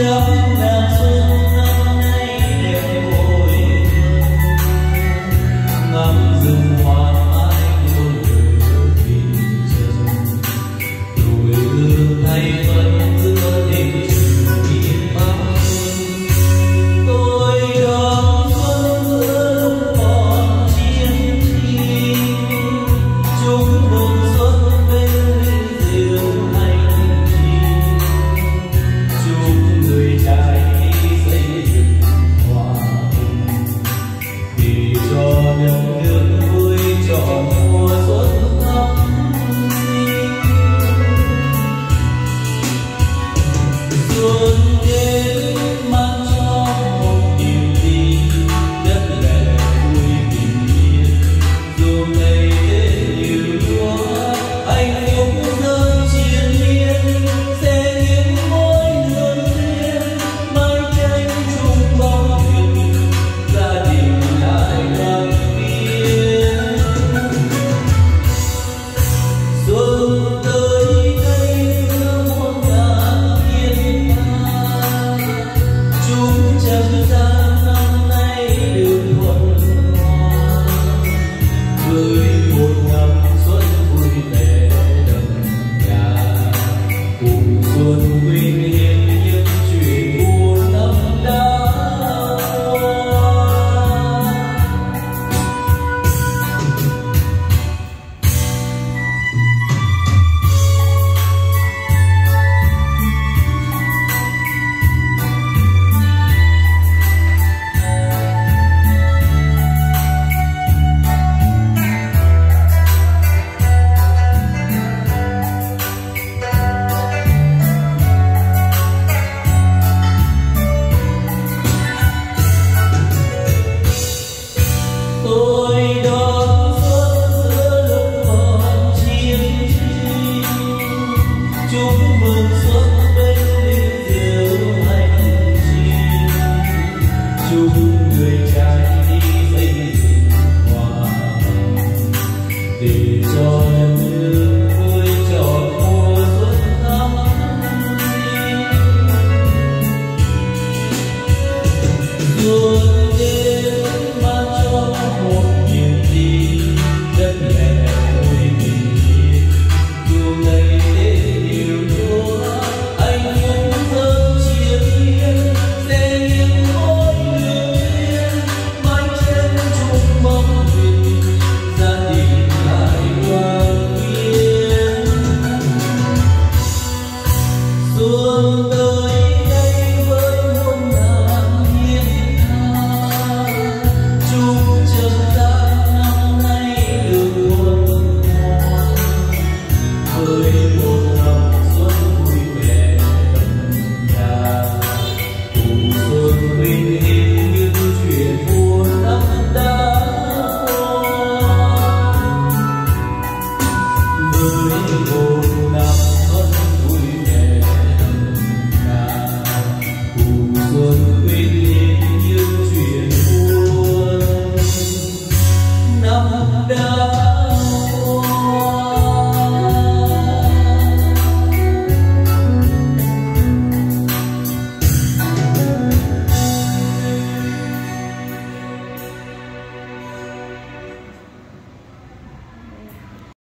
Yeah. Chúc love.